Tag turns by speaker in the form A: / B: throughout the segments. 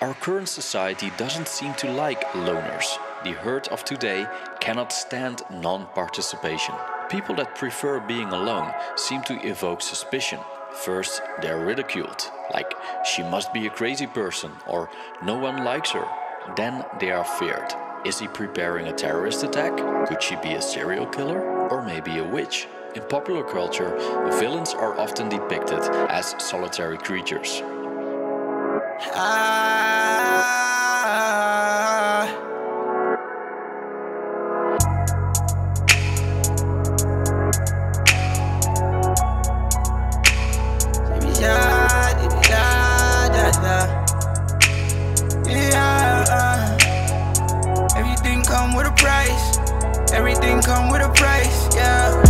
A: Our current society doesn't seem to like loners. The herd of today cannot stand non participation. People that prefer being alone seem to evoke suspicion. First, they're ridiculed, like she must be a crazy person or no one likes her. Then they are feared. Is he preparing a terrorist attack? Could she be a serial killer? Or maybe a witch? In popular culture, villains are often depicted as solitary creatures.
B: Everything come with a price. Everything come with a price, yeah.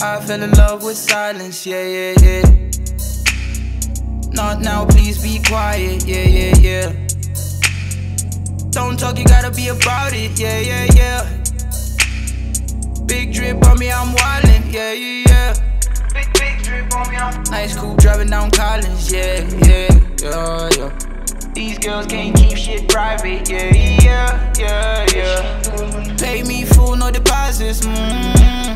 B: I fell in love with silence, yeah, yeah, yeah. Not now, please be quiet, yeah, yeah, yeah. Don't talk, you gotta be about it, yeah, yeah, yeah. Big drip on me, I'm wildin', yeah, yeah, yeah. Big, big drip on me, I'm Nice coupe driving down Collins, yeah, yeah, yeah, yeah. These girls can't keep shit private, yeah, yeah, yeah, yeah. Pay me full, no deposits, mmm.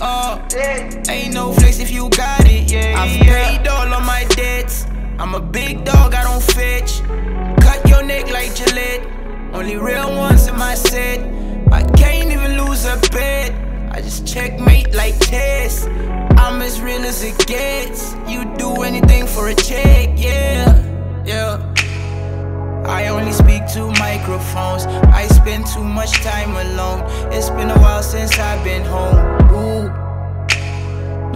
B: Uh, uh, ain't no flex if you got it, yeah. I've paid I'm a big dog, I don't fetch. Cut your neck like Gillette. Only real ones in my set. I can't even lose a bet. I just checkmate like chess. I'm as real as it gets. You do anything for a check, yeah, yeah. I only speak to microphones. I spend too much time alone. It's been a while since I've been home. Ooh.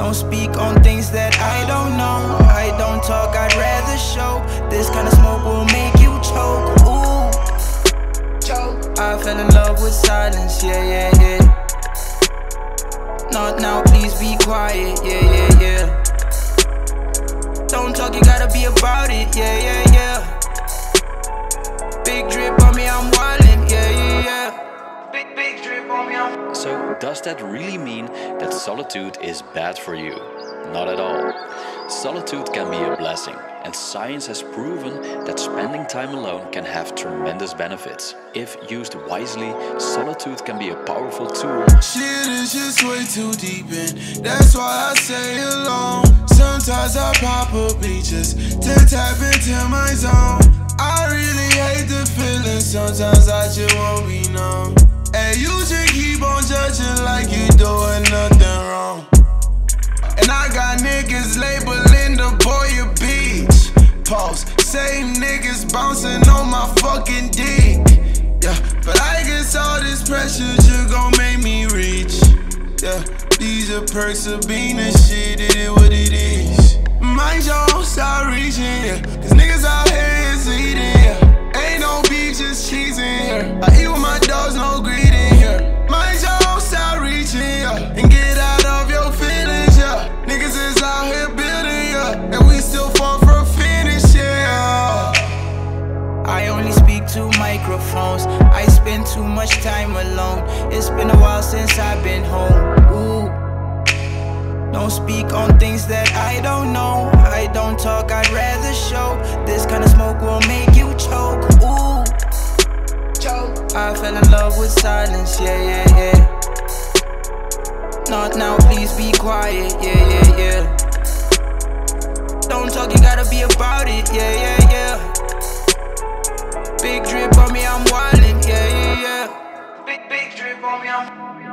B: Don't speak on things that I don't know. I don't talk, I'd rather show. This kind of smoke will make you choke. Ooh. Choke. I fell in love with silence, yeah, yeah, yeah. Not now, please be quiet, yeah, yeah, yeah. Don't talk, you gotta be about it, yeah, yeah, yeah.
A: So, does that really mean that solitude is bad for you? Not at all. Solitude can be a blessing, and science has proven that spending time alone can have tremendous benefits. If used wisely, solitude can be a powerful tool.
C: Shit is just way too deep in, that's why I stay alone. Sometimes I pop up beaches to tap into my zone. I really hate the feeling, sometimes I just won't be bouncing on my fucking dick. Yeah, but I guess all this pressure just gon' make me rich. Yeah, these are perks of being a shit, it is what it is. Mind y'all start reaching, yeah. Cause niggas out here is eating,
B: too much time alone. It's been a while since I've been home. Ooh. Don't speak on things that I don't know. I don't talk, I'd rather show. This kind of smoke will make you choke. Ooh. Choke. I fell in love with silence, yeah, yeah, yeah. Not now, please be quiet, yeah, yeah, yeah. Don't talk, you gotta be about it, Yeah, yeah, yeah. Romeo.